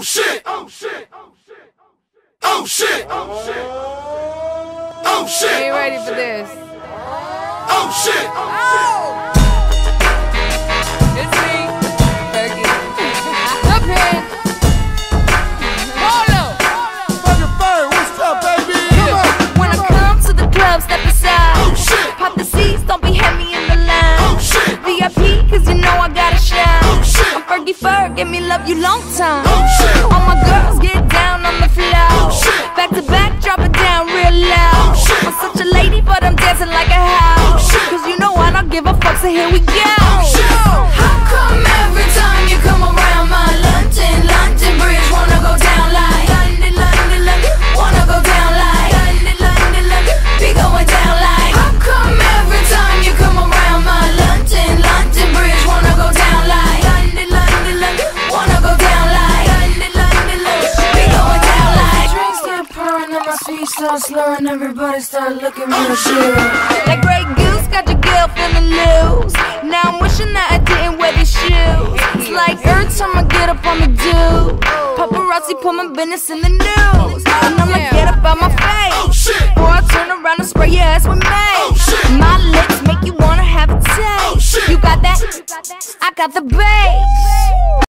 Oh shit! Oh shit! Oh shit! Oh shit! Oh shit! Ain't ready for this. Oh shit! Oh! It's Give me love you long time. Oh! All my girls get down on the floor. Oh! Back to back, drop it down real loud. Oh! I'm such a lady, but I'm dancing like a house. Cause you know I don't give a fuck, so here we go. Pouring and my feet start slurring, everybody start looking real shit. That Grey Goose got your girl feeling loose. Now I'm wishing that I didn't wear these shoes. It's like every time I get up on the do, paparazzi put my business in the news. And I'm like, get up out my Oh face. shit! Or I turn around and spray your ass with mace. Oh, my lips make you wanna have a Oh, taste. You got that? I got the bass.